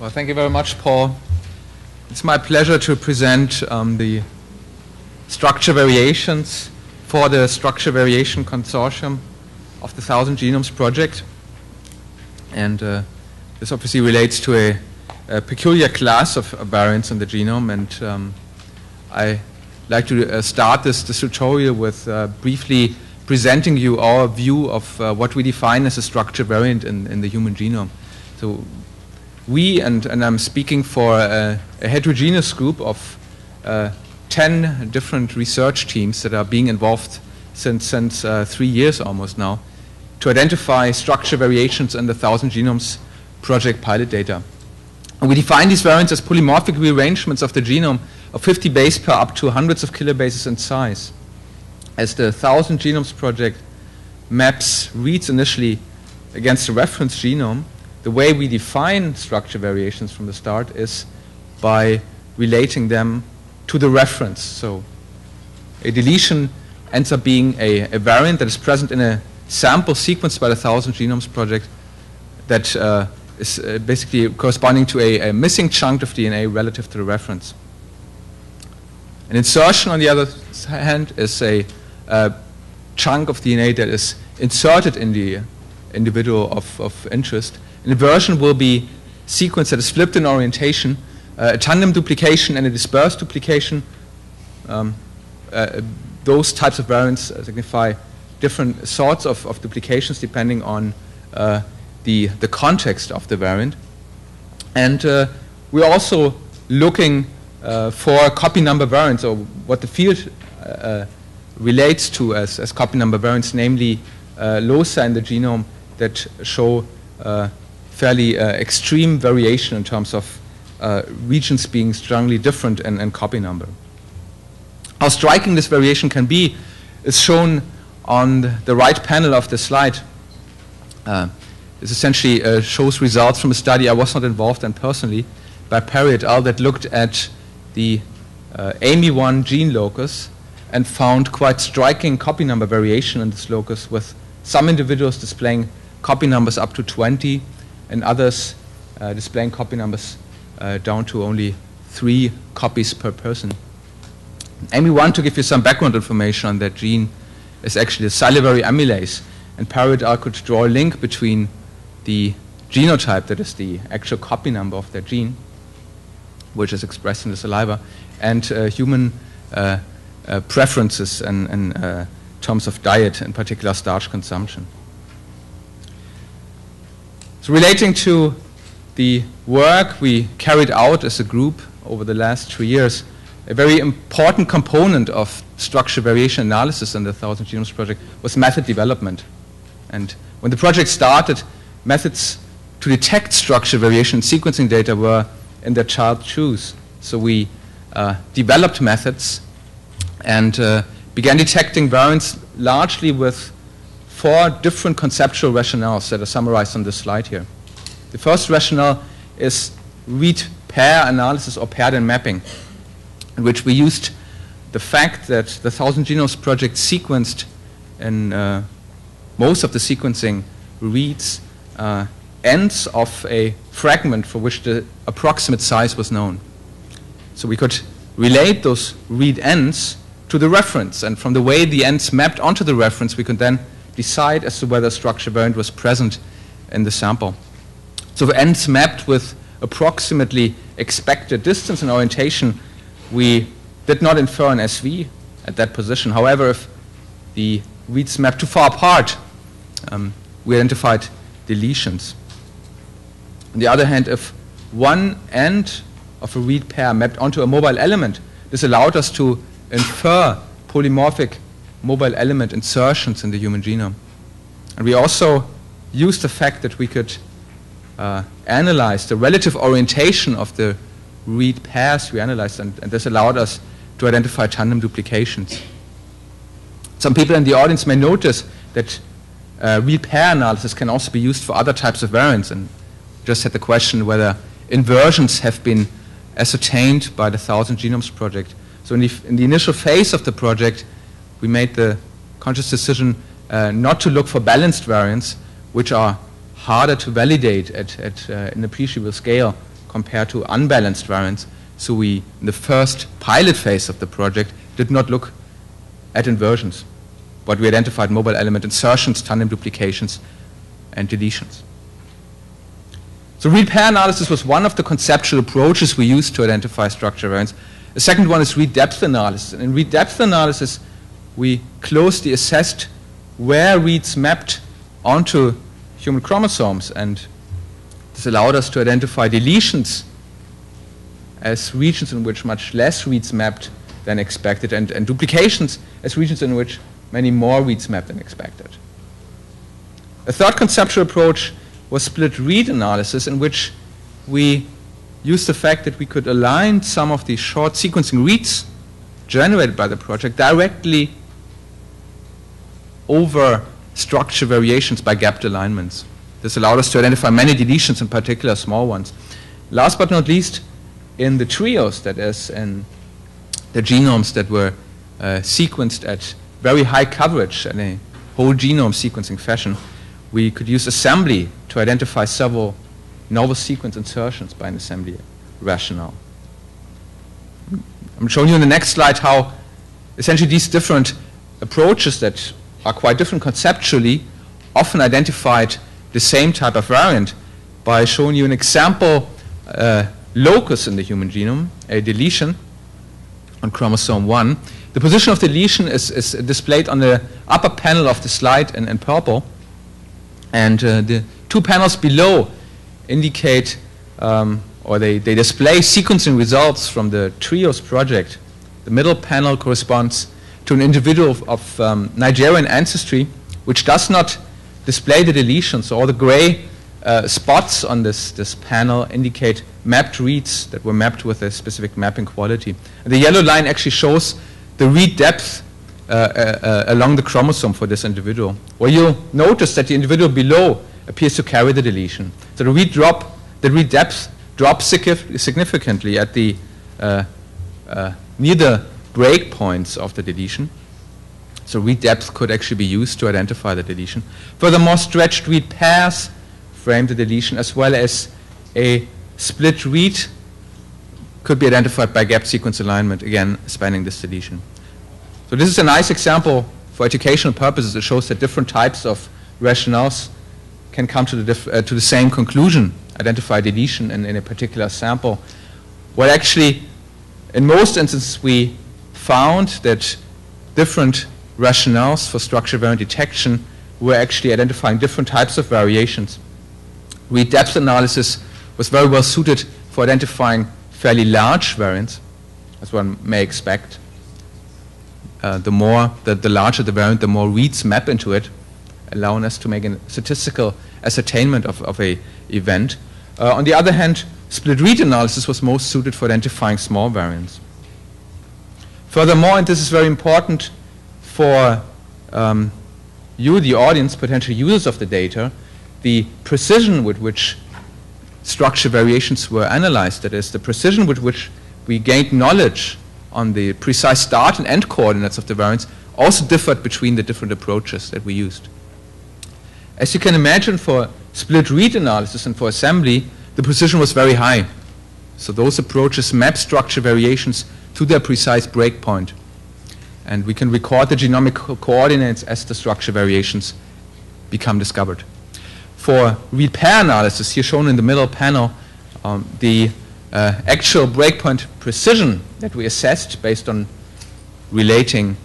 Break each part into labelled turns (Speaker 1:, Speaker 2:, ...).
Speaker 1: Well, thank you very much, Paul. It's my pleasure to present um, the structure variations for the Structure Variation Consortium of the Thousand Genomes Project. And uh, this obviously relates to a, a peculiar class of, of, variants in the genome. And um, I like to uh, start this, this, tutorial with uh, briefly presenting you our view of uh, what we define as a structure variant in, in the human genome. So we, and, and I'm speaking for a, a heterogeneous group of uh, 10 different research teams that are being involved since, since uh, three years almost now, to identify structure variations in the Thousand Genomes Project pilot data. And we define these variants as polymorphic rearrangements of the genome of 50 base pair up to hundreds of kilobases in size. As the Thousand Genomes Project maps reads initially against the reference genome, the way we define structure variations from the start is by relating them to the reference. So a deletion ends up being a, a variant that is present in a sample sequenced by the Thousand Genomes Project that uh, is uh, basically corresponding to a, a, missing chunk of DNA relative to the reference. An insertion, on the other hand, is a, a chunk of DNA that is inserted in the individual of, of interest inversion will be sequence that is flipped in orientation, uh, a tandem duplication and a dispersed duplication. Um, uh, those types of variants signify different sorts of, of duplications depending on uh, the, the context of the variant. And uh, we're also looking uh, for copy number variants, or what the field uh, relates to as, as copy number variants, namely loci in the genome that show fairly uh, extreme variation in terms of uh, regions being strongly different in, copy number. How striking this variation can be is shown on the right panel of the slide. Uh, this essentially uh, shows results from a study I was not involved in personally by Perry et al. that looked at the uh, AMY1 gene locus and found quite striking copy number variation in this locus with some individuals displaying copy numbers up to 20 and others uh, displaying copy numbers uh, down to only three copies per person. And we want to give you some background information on that gene is actually a salivary amylase. And al. could draw a link between the genotype, that is the actual copy number of that gene, which is expressed in the saliva, and uh, human uh, uh, preferences in, in uh, terms of diet, in particular starch consumption. So relating to the work we carried out as a group over the last two years, a very important component of structure variation analysis in the Thousand Genomes Project was method development. And when the project started, methods to detect structure variation in sequencing data were in their child shoes. So we uh, developed methods and uh, began detecting variants largely with four different conceptual rationales that are summarized on this slide here. The first rationale is read pair analysis or paired mapping, in which we used the fact that the Thousand Genomes Project sequenced in uh, most of the sequencing reads uh, ends of a fragment for which the approximate size was known. So we could relate those read ends to the reference, and from the way the ends mapped onto the reference, we could then decide as to whether structure variant was present in the sample. So the ends mapped with approximately expected distance and orientation, we did not infer an SV at that position. However, if the reads mapped too far apart, um, we identified deletions. On the other hand, if one end of a read pair mapped onto a mobile element, this allowed us to infer polymorphic mobile element insertions in the human genome. And we also used the fact that we could uh, analyze the relative orientation of the read pairs we analyzed, and, and, this allowed us to identify tandem duplications. Some people in the audience may notice that uh, read pair analysis can also be used for other types of variants, and just had the question whether inversions have been ascertained by the Thousand Genomes Project. So in the, in the initial phase of the project, we made the conscious decision uh, not to look for balanced variants, which are harder to validate at, at uh, an appreciable scale compared to unbalanced variants. So we, in the first pilot phase of the project, did not look at inversions, but we identified mobile element insertions, tandem duplications, and deletions. So read pair analysis was one of the conceptual approaches we used to identify structure variants. The second one is read depth analysis. And in read depth analysis, we closely assessed where reads mapped onto human chromosomes, and this allowed us to identify deletions as regions in which much less reads mapped than expected, and, and duplications as regions in which many more reads mapped than expected. A third conceptual approach was split read analysis, in which we used the fact that we could align some of the short sequencing reads generated by the project directly over structure variations by gapped alignments. This allowed us to identify many deletions, in particular small ones. Last but not least, in the trios, that is, in the genomes that were uh, sequenced at very high coverage in a whole genome sequencing fashion, we could use assembly to identify several novel sequence insertions by an assembly rationale. I'm showing you in the next slide how essentially these different approaches that are quite different conceptually often identified the same type of variant by showing you an example uh, locus in the human genome, a deletion on chromosome 1. The position of the deletion is, is displayed on the upper panel of the slide in, in purple. And uh, the two panels below indicate um, or they, they display sequencing results from the TRIOS project. The middle panel corresponds to an individual of, of um, Nigerian ancestry, which does not display the deletions. So all the gray uh, spots on this, this panel indicate mapped reads that were mapped with a specific mapping quality. And the yellow line actually shows the read depth uh, uh, uh, along the chromosome for this individual. Well, you'll notice that the individual below appears to carry the deletion. So the read drop, the read depth drops significantly at the uh, uh, near the break points of the deletion. So read depth could actually be used to identify the deletion. Furthermore, stretched read pairs frame the deletion as well as a split read could be identified by gap sequence alignment, again spanning this deletion. So this is a nice example for educational purposes. It shows that different types of rationales can come to the, uh, to the same conclusion, identify deletion in, in a particular sample. Well, actually, in most instances, we found that different rationales for structure variant detection were actually identifying different types of variations. Read depth analysis was very well suited for identifying fairly large variants, as one may expect uh, the more, the, the larger the variant, the more reads map into it, allowing us to make a statistical ascertainment of, of a event. Uh, on the other hand, split read analysis was most suited for identifying small variants. Furthermore, and this is very important for um, you, the audience, potential users of the data, the precision with which structure variations were analyzed, that is, the precision with which we gained knowledge on the precise start and end coordinates of the variants also differed between the different approaches that we used. As you can imagine, for split read analysis and for assembly, the precision was very high. So those approaches map structure variations to their precise breakpoint. And we can record the genomic co coordinates as the structure variations become discovered. For read pair analysis, here shown in the middle panel, um, the uh, actual breakpoint precision that we assessed based on relating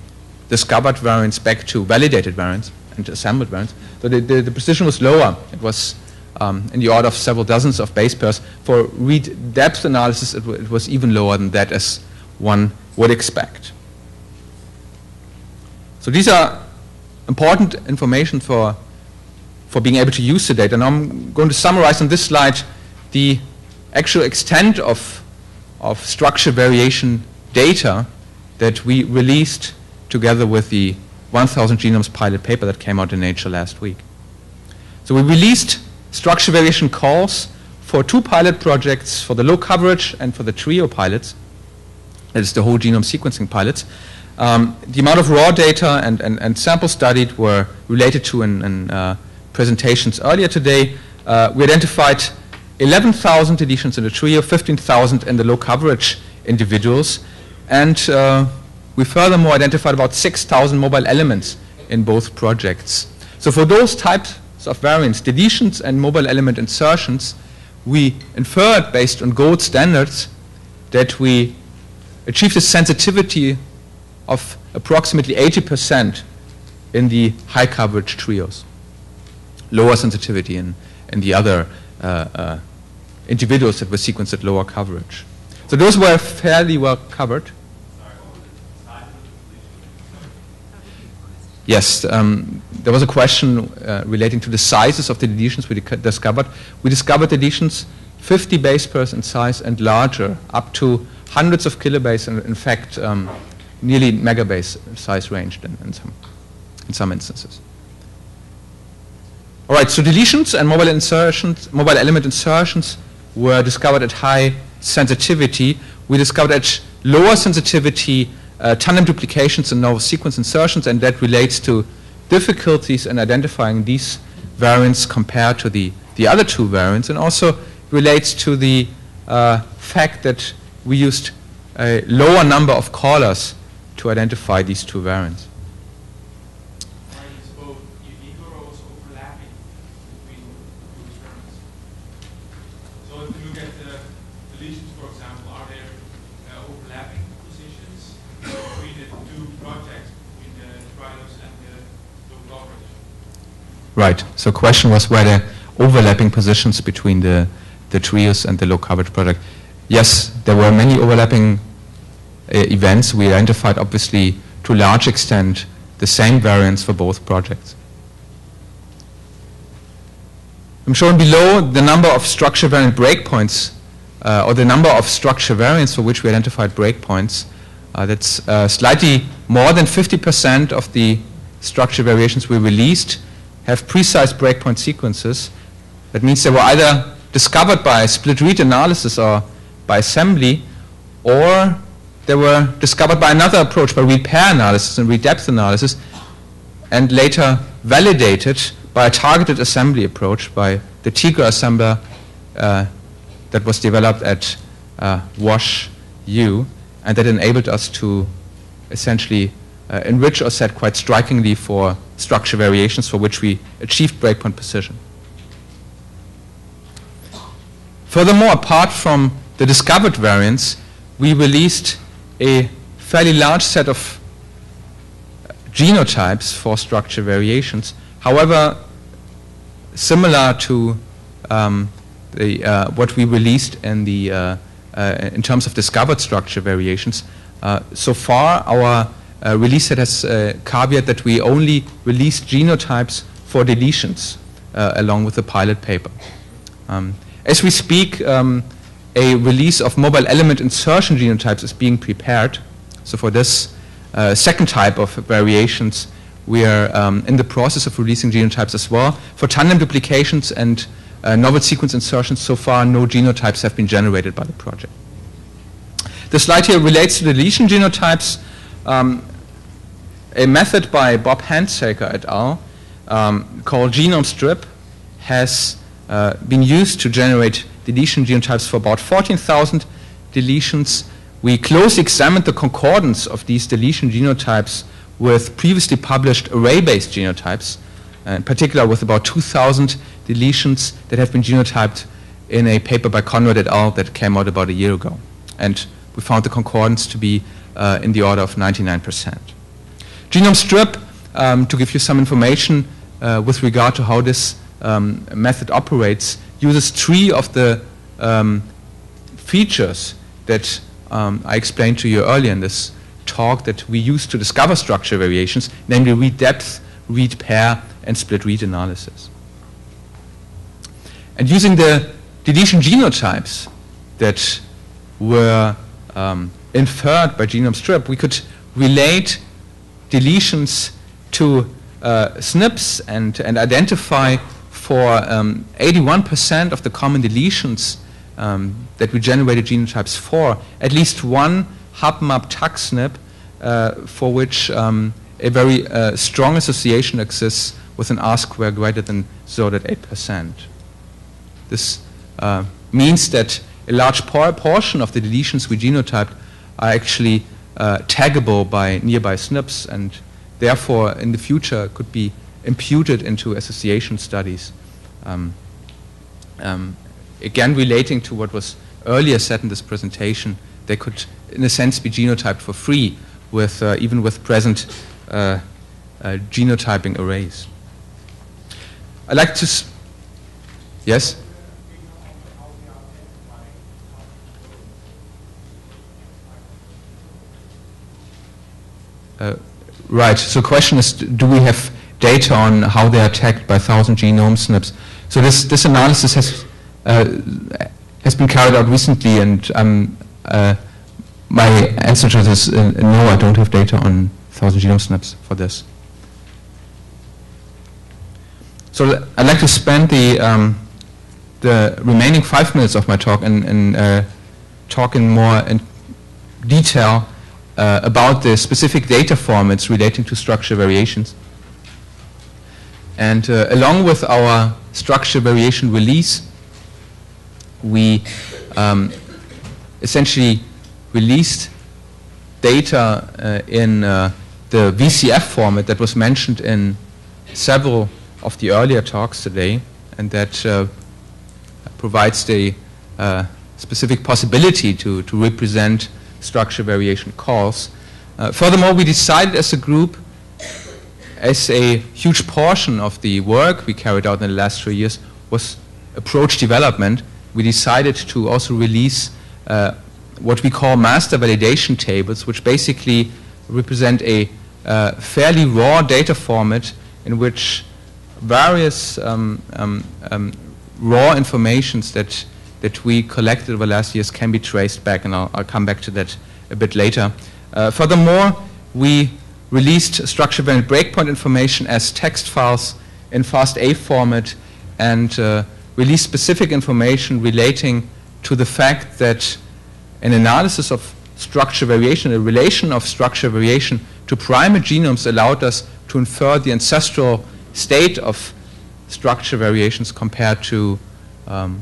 Speaker 1: discovered variants back to validated variants and assembled variants. So the, the, the precision was lower. It was um, in the order of several dozens of base pairs. For read depth analysis, it, it was even lower than that as one would expect. So these are important information for, for being able to use the data. Now I'm going to summarize on this slide the actual extent of, of structure variation data that we released together with the 1000 genomes pilot paper that came out in Nature last week. So we released structure variation calls for two pilot projects for the low coverage and for the TRIO pilots. That is the whole genome sequencing pilots. Um, the amount of raw data and, and, and samples studied were related to in, in uh, presentations earlier today. Uh, we identified 11,000 deletions in the trio, 15,000 in the low coverage individuals, and uh, we furthermore identified about 6,000 mobile elements in both projects. So for those types of variants, deletions and mobile element insertions, we inferred based on gold standards that we achieved a sensitivity of approximately 80% in the high coverage trios. Lower sensitivity in, in the other uh, uh, individuals that were sequenced at lower coverage. So those were fairly well covered. Yes, um, there was a question uh, relating to the sizes of the deletions we discovered. We discovered deletions 50 base pairs in size and larger, up to hundreds of kilobase, and in fact, um, nearly megabase size ranged in, in, some, in some instances. All right, so deletions and mobile insertions, mobile element insertions were discovered at high sensitivity. We discovered at lower sensitivity uh, tandem duplications and novel sequence insertions, and that relates to difficulties in identifying these variants compared to the, the other two variants, and also relates to the uh, fact that we used a lower number of callers to identify these two variants. Right. So question was whether overlapping positions between the, the trios and the low coverage project. Yes, there were many overlapping uh, events. We identified obviously to a large extent the same variants for both projects. I'm showing below the number of structure variant breakpoints uh, or the number of structure variants for which we identified breakpoints. Uh, that's uh, slightly more than 50% of the structure variations we released have precise breakpoint sequences. That means they were either discovered by split read analysis or by assembly, or they were discovered by another approach, by read pair analysis and read depth analysis, and later validated by a targeted assembly approach by the Tigra assembler uh, that was developed at uh, Wash U, and that enabled us to essentially uh, enrich our set quite strikingly for structure variations for which we achieved breakpoint precision. Furthermore, apart from the discovered variants, we released a fairly large set of genotypes for structure variations. However, similar to um, the, uh, what we released in, the, uh, uh, in terms of discovered structure variations, uh, so far our uh, release set has a caveat that we only release genotypes for deletions uh, along with the pilot paper. Um, as we speak, um, a release of mobile element insertion genotypes is being prepared. So for this uh, second type of variations, we are um, in the process of releasing genotypes as well. For tandem duplications and uh, novel sequence insertions, so far no genotypes have been generated by the project. The slide here relates to deletion genotypes. Um, a method by Bob Handsaker et al. Um, called Genome STRiP has uh, been used to generate deletion genotypes for about 14,000 deletions. We closely examined the concordance of these deletion genotypes with previously published array-based genotypes, uh, in particular with about 2,000 deletions that have been genotyped in a paper by Conrad et al. that came out about a year ago. And we found the concordance to be uh, in the order of 99%. Genome STRiP, um, to give you some information uh, with regard to how this um, method operates, uses three of the um, features that um, I explained to you earlier in this talk that we use to discover structure variations, namely read depth, read pair, and split read analysis. And using the deletion genotypes that were um, inferred by Genome STRiP, we could relate deletions to uh, SNPs and, and identify for 81% um, of the common deletions um, that we generated genotypes for, at least one HapMap tag SNP uh, for which um, a very uh, strong association exists with an R square greater than 0.8%. This uh, means that a large por portion of the deletions we genotyped are actually uh, taggable by nearby SNPs and therefore in the future could be imputed into association studies. Um, um, again, relating to what was earlier said in this presentation, they could, in a sense, be genotyped for free, with uh, even with present uh, uh, genotyping arrays. I'd like to. yes. Uh, right. So, question is, do we have data on how they are tagged by thousand genome SNPs? So this this analysis has uh, has been carried out recently, and um, uh, my answer to this is uh, no, I don't have data on thousand genome SNPs for this. So I'd like to spend the um, the remaining five minutes of my talk in, in uh, talking more in detail uh, about the specific data formats relating to structure variations. And uh, along with our structure variation release, we um, essentially released data uh, in uh, the VCF format that was mentioned in several of the earlier talks today, and that uh, provides the uh, specific possibility to, to represent structure variation calls. Uh, furthermore, we decided as a group, as a huge portion of the work we carried out in the last three years was approach development, we decided to also release uh, what we call master validation tables, which basically represent a uh, fairly raw data format in which various um, um, um, raw informations that that we collected over the last years can be traced back, and I'll, I'll come back to that a bit later. Uh, furthermore, we released structure variant breakpoint information as text files in FASTA format and uh, released specific information relating to the fact that an analysis of structure variation, a relation of structure variation to primate genomes allowed us to infer the ancestral state of structure variations compared to um,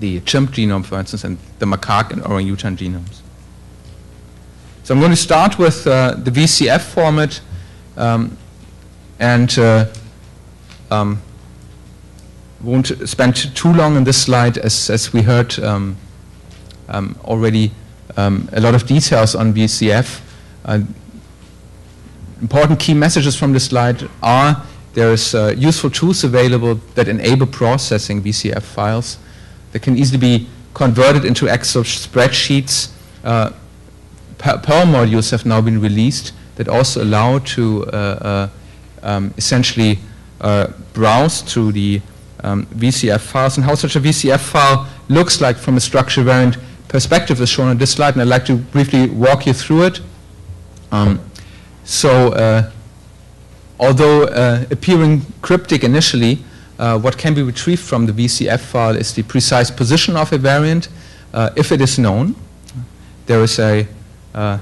Speaker 1: the chimp genome, for instance, and the macaque and orangutan genomes. So I'm going to start with uh, the VCF format um, and uh, um, won't spend too long on this slide as, as we heard um, um already um, a lot of details on VCF. Uh, important key messages from this slide are there is uh, useful tools available that enable processing VCF files that can easily be converted into Excel spreadsheets. Uh, Perl modules have now been released that also allow to uh, uh, um, essentially uh, browse through the um, VCF files and how such a VCF file looks like from a structure variant perspective is shown on this slide and I'd like to briefly walk you through it. Um, so uh, although uh, appearing cryptic initially, uh, what can be retrieved from the VCF file is the precise position of a variant uh, if it is known. There is a uh,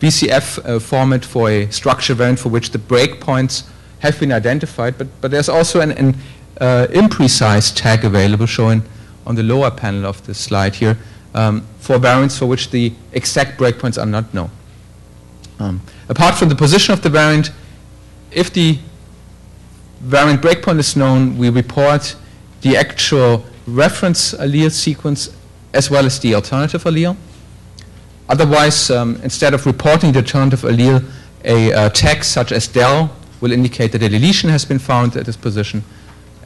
Speaker 1: VCF uh, format for a structure variant for which the breakpoints have been identified, but, but there's also an, an uh, imprecise tag available shown on the lower panel of the slide here um, for variants for which the exact breakpoints are not known. Um, apart from the position of the variant, if the variant breakpoint is known, we report the actual reference allele sequence as well as the alternative allele. Otherwise, um, instead of reporting the alternative allele, a uh, tag such as del will indicate that a deletion has been found at this position,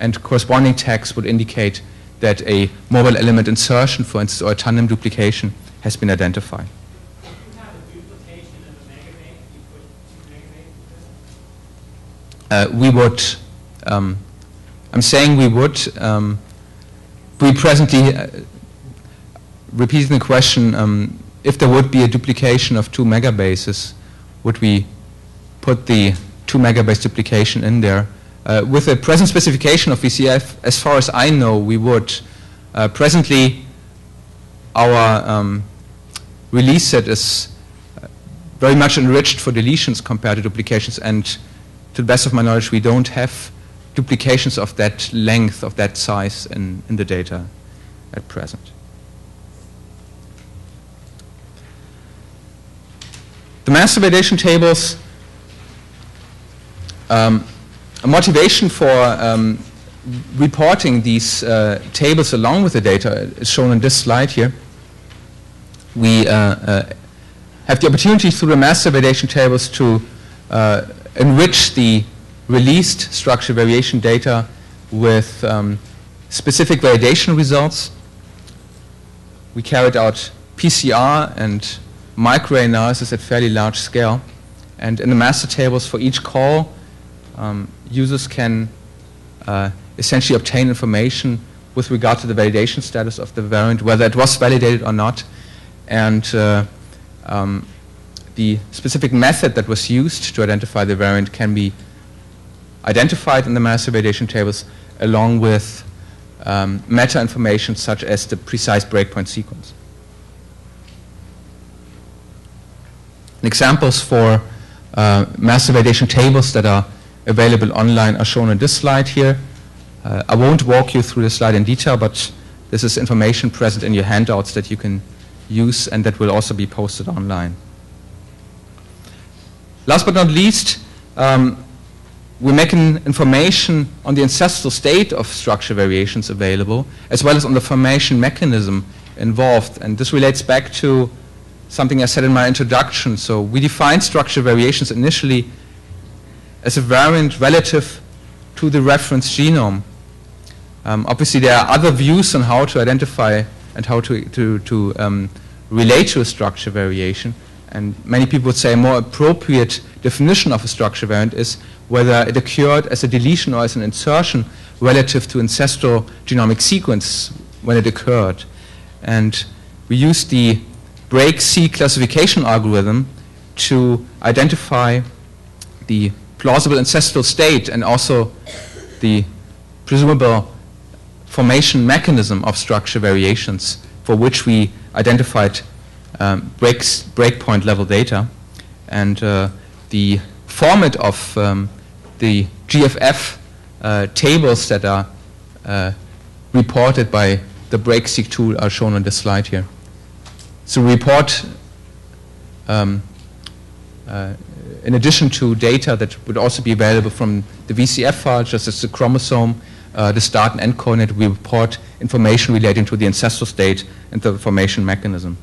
Speaker 1: and corresponding tags would indicate that a mobile element insertion, for instance, or a tandem duplication has been identified. Uh, we would, um, I'm saying we would, um, we presently, uh, repeating the question, um, if there would be a duplication of two megabases, would we put the two megabase duplication in there? Uh, with the present specification of VCF, as far as I know, we would. Uh, presently, our um, release set is uh, very much enriched for deletions compared to duplications, and to the best of my knowledge, we don't have duplications of that length, of that size in, in the data at present. Validation tables, um, a motivation for um, reporting these uh, tables along with the data is shown in this slide here. We uh, uh, have the opportunity through the master validation tables to uh, enrich the released structure variation data with um, specific validation results. We carried out PCR and microarray analysis at fairly large scale. And in the master tables for each call, um, users can uh, essentially obtain information with regard to the validation status of the variant, whether it was validated or not, and uh, um, the specific method that was used to identify the variant can be identified in the master validation tables along with um, meta information such as the precise breakpoint sequence. Examples for uh, master validation tables that are available online are shown in this slide here. Uh, I won't walk you through the slide in detail, but this is information present in your handouts that you can use and that will also be posted online. Last but not least, um, we're making information on the ancestral state of structure variations available, as well as on the formation mechanism involved. And this relates back to something I said in my introduction. So we define structure variations initially as a variant relative to the reference genome. Um, obviously, there are other views on how to identify and how to, to, to um, relate to a structure variation. And many people would say a more appropriate definition of a structure variant is whether it occurred as a deletion or as an insertion relative to ancestral genomic sequence when it occurred. And we use the BreakSeq classification algorithm to identify the plausible ancestral state and also the presumable formation mechanism of structure variations for which we identified um, breaks, breakpoint level data. And uh, the format of um, the GFF uh, tables that are uh, reported by the BreakSeq tool are shown on this slide here. So report, um, uh, in addition to data that would also be available from the VCF file, just as the chromosome, uh, the start and end coordinate, we report information relating to the ancestral state and the formation mechanism.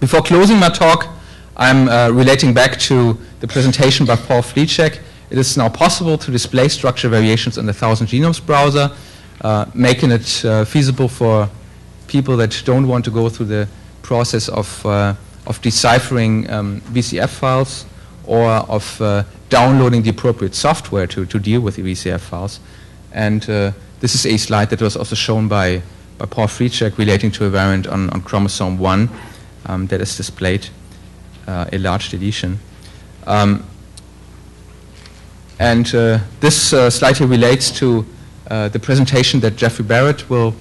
Speaker 1: Before closing my talk, I'm uh, relating back to the presentation by Paul Flicek. It is now possible to display structure variations in the Thousand Genomes browser, uh, making it uh, feasible for people that don't want to go through the process of, uh, of deciphering um, VCF files or of uh, downloading the appropriate software to, to deal with the VCF files. And uh, this is a slide that was also shown by, by Paul Flicek relating to a variant on, on chromosome 1 um, that is displayed, uh, a large deletion. Um, and uh, this uh, slide here relates to uh, the presentation that Jeffrey Barrett will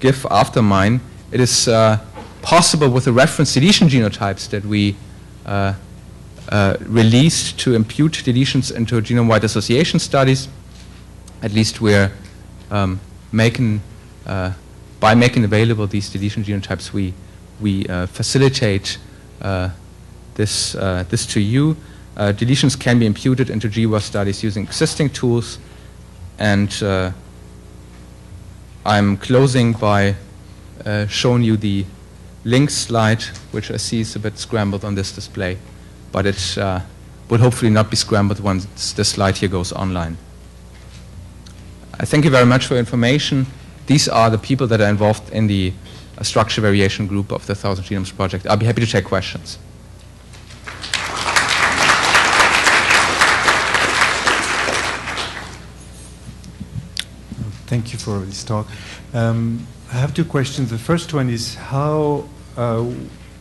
Speaker 1: uh, give after mine. It is uh, possible with the reference deletion genotypes that we released to impute deletions into genome-wide association studies. At least we're um, making, by making available these deletion genotypes, we we uh, facilitate uh, this, uh, this to you. deletions can be imputed into GWAS studies using existing tools. And I'm closing by showing you the link slide, which I see is a bit scrambled on this display, but it uh, will hopefully not be scrambled once the slide here goes online. I thank you very much for your information. These are the people that are involved in the a structure variation group of the Thousand Genomes Project. I'll be happy to take questions.
Speaker 2: Thank you for this talk. Um, I have two questions. The first one is how uh,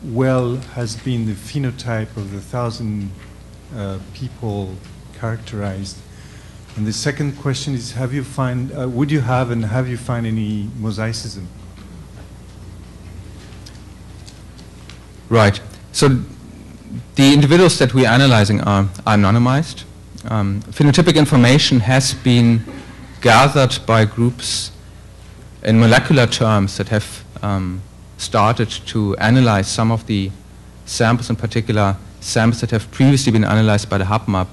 Speaker 2: well has been the phenotype of the thousand uh, people characterized? And the second question is, have you find, uh, would you have and have you found any mosaicism?
Speaker 1: Right. So the individuals that we're analyzing are, are anonymized. um, phenotypic information has been gathered by groups in molecular terms that have um, started to analyze some of the samples, in particular samples that have previously been analyzed by the HapMap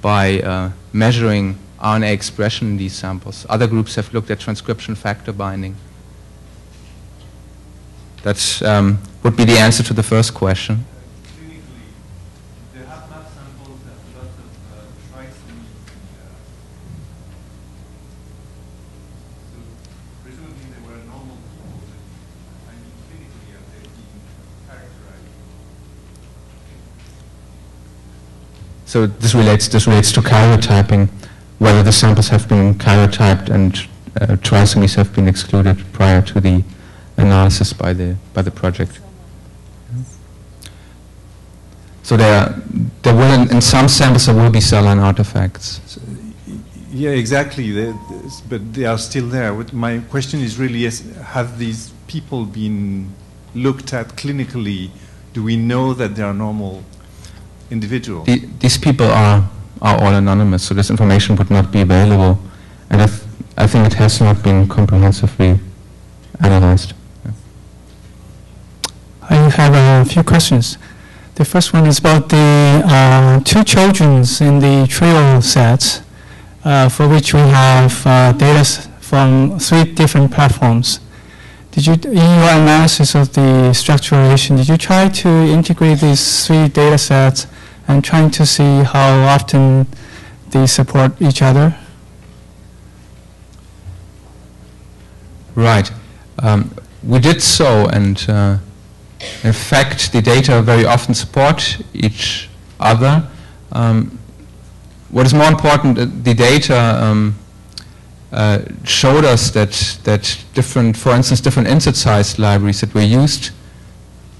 Speaker 1: by uh, measuring RNA expression in these samples. Other groups have looked at transcription factor binding. That um, would be the answer to the first question. So this relates this relates to karyotyping, whether the samples have been karyotyped and uh, trisomies have been excluded prior to the analysis by the by the project. So there, there will in, some samples there will be cell line artifacts.
Speaker 2: Yeah, exactly. They, but they are still there. What my question is really: is, have these people been looked at clinically? Do we know that they are normal individual.
Speaker 1: The, these people are, are all anonymous, so this information would not be available. And I, th I think it has not been comprehensively analyzed.
Speaker 3: I have a few questions. The first one is about the uh, two children in the trio sets, uh, for which we have uh, data from three different platforms. Did you, in your analysis of the structural variation, did you try to integrate these three data sets and trying to see how often they support each other?
Speaker 1: Right. Um, we did so, and uh, in fact, the data very often support each other. Um, what is more important, uh, the data um, uh, showed us that, that different, for instance, different insert size libraries that were used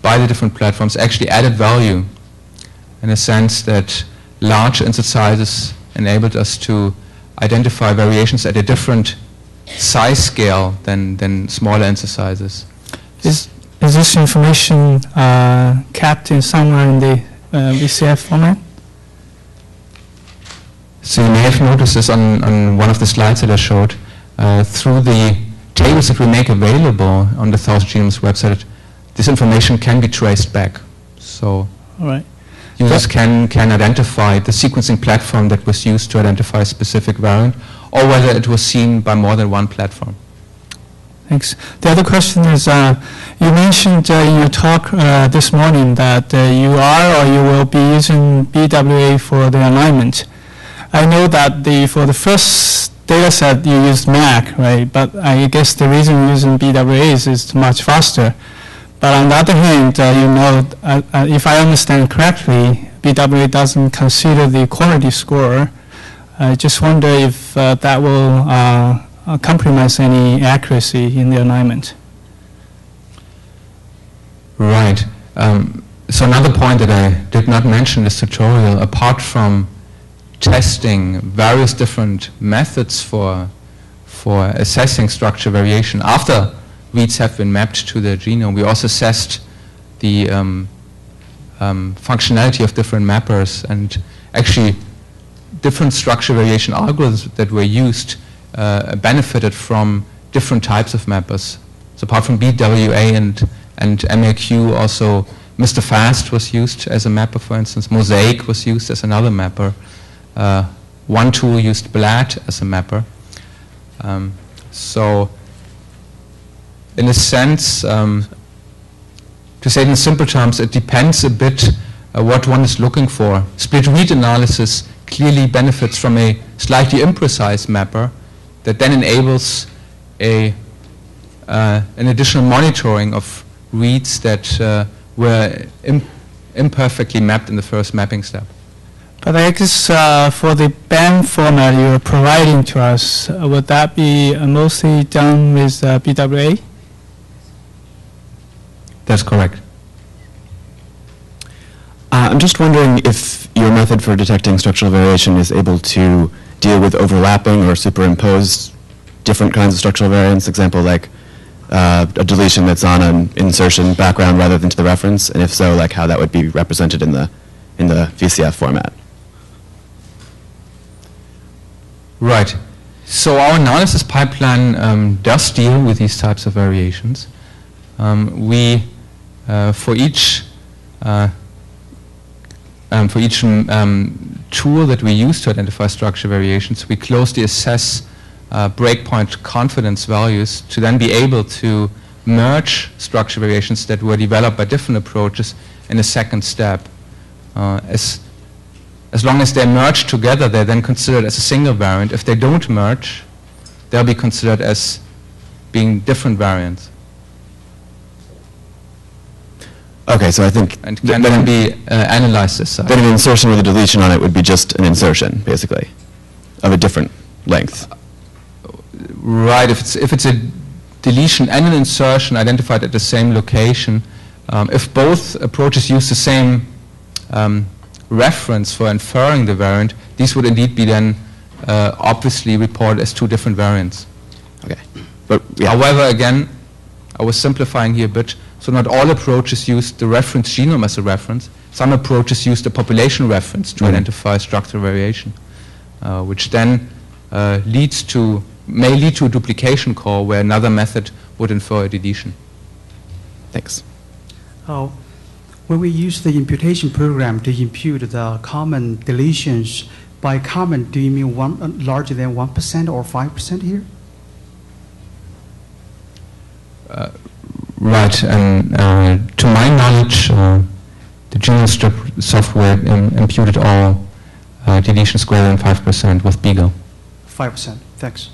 Speaker 1: by the different platforms actually added value in a sense that large sizes enabled us to identify variations at a different size scale than, than smaller sizes.
Speaker 3: Is, is this information uh, kept in somewhere in the uh, VCF format?
Speaker 1: So you may have noticed this on, on one of the slides that I showed. Uh, through the tables that we make available on the Thousand Genomes website, this information can be traced back. So
Speaker 3: All right
Speaker 1: users can, can identify the sequencing platform that was used to identify a specific variant, or whether it was seen by more than one platform.
Speaker 3: Thanks. The other question is, uh, you mentioned uh, in your talk uh, this morning that uh, you are or you will be using BWA for the alignment. I know that the for the first data set you used MAQ, right? But I guess the reason using BWA is it's much faster. But on the other hand, uh, you know, uh, uh if I understand correctly, BWA doesn't consider the quality score. I just wonder if uh, that will uh, compromise any accuracy in the alignment.
Speaker 1: Right. Um, so another point that I did not mention in this tutorial, apart from testing various different methods for, for assessing structure variation after reads have been mapped to the genome. We also assessed the um, um, functionality of different mappers and actually different structure variation algorithms that were used uh, benefited from different types of mappers. So apart from BWA and, and MAQ, also mrFAST was used as a mapper, for instance. MOSAIK was used as another mapper. Uh, one tool used BLAT as a mapper. Um, so in a sense, um, to say it in simple terms, it depends a bit uh, what one is looking for. Split read analysis clearly benefits from a slightly imprecise mapper that then enables a, uh, an additional monitoring of reads that uh, were Im imperfectly mapped in the first mapping step.
Speaker 3: But I guess uh, for the BAM format you're providing to us, uh, would that be mostly done with uh, BWA?
Speaker 1: That's correct.
Speaker 4: Uh, I'm just wondering if your method for detecting structural variation is able to deal with overlapping or superimposed different kinds of structural variants, example like uh, a deletion that's on an insertion background rather than to the reference, and if so, like how that would be represented in the, in the VCF format.
Speaker 1: Right. So our analysis pipeline um, does deal with these types of variations. Um, we, for each uh, um, for each mm, um, tool that we use to identify structure variations, we closely assess uh, breakpoint confidence values to then be able to merge structure variations that were developed by different approaches in a second step. Uh, as, as long as they merge together, they're then considered as a single variant. If they don't merge, they'll be considered as being different variants
Speaker 4: Okay, so I think
Speaker 1: and can then be uh, analyzed as such.
Speaker 4: then an insertion with a deletion on it would be just an insertion, basically, of a different length.
Speaker 1: Right, if it's, if it's a deletion and an insertion identified at the same location, um, if both approaches use the same um, reference for inferring the variant, these would indeed be then uh, obviously reported as two different variants.
Speaker 4: Okay. But yeah.
Speaker 1: However, again, I was simplifying here a bit, so not all approaches use the reference genome as a reference. Some approaches use the population reference to
Speaker 4: Mhm.
Speaker 1: identify structural variation, uh, which then uh, leads to, may lead to a duplication call where another method would infer a deletion.
Speaker 4: Thanks.
Speaker 5: Oh, when we use the imputation program to impute the common deletions, by common, do you mean one, uh, larger than 1% or 5% here?
Speaker 1: Right, and uh, to my knowledge, uh, the Genome STRiP software um, imputed all uh, deletions greater than 5% with Beagle.
Speaker 5: 5%. Thanks.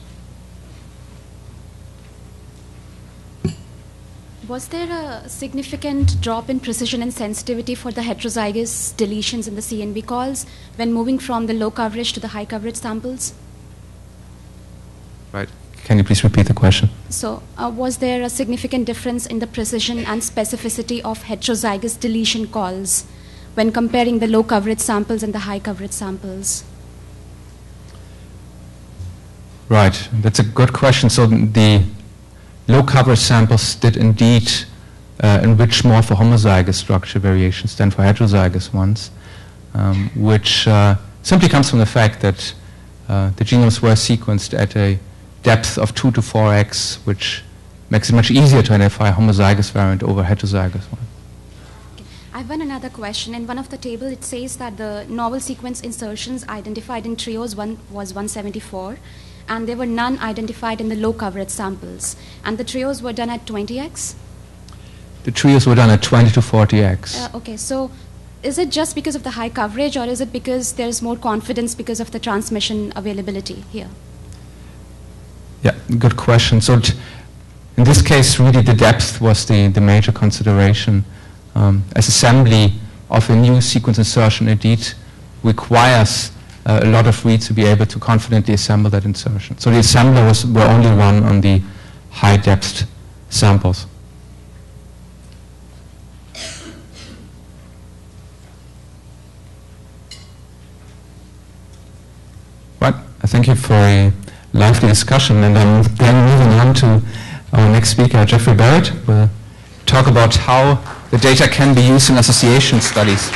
Speaker 6: Was there a significant drop in precision and sensitivity for the heterozygous deletions in the CNV calls when moving from the low coverage to the high coverage samples?
Speaker 1: Right. Can you please repeat the question?
Speaker 6: So, uh, was there a significant difference in the precision and specificity of heterozygous deletion calls when comparing the low coverage samples and the high coverage samples?
Speaker 1: Right, that's a good question. So the low coverage samples did indeed uh, enrich more for homozygous structure variations than for heterozygous ones, um, which uh, simply comes from the fact that uh, the genomes were sequenced at a depth of 2 to 4x, which makes it much easier to identify a homozygous variant over a heterozygous one.
Speaker 6: I have one another question. In one of the table, it says that the novel sequence insertions identified in trios one was 174, and there were none identified in the low coverage samples. And the trios were done at 20x.
Speaker 1: The trios were done at 20 to 40x.
Speaker 6: Uh, okay, so is it just because of the high coverage, or is it because there's more confidence because of the transmission availability here?
Speaker 1: Yeah, good question. So in this case, really the depth was the, the major consideration. Um, as assembly of a new sequence insertion indeed requires uh, a lot of reads to be able to confidently assemble that insertion. So the assembler was, were only run on the high depth samples. Thank you for lively discussion and I'm then moving on to our next speaker, Jeffrey Barrett. We'll talk about how the data can be used in association studies.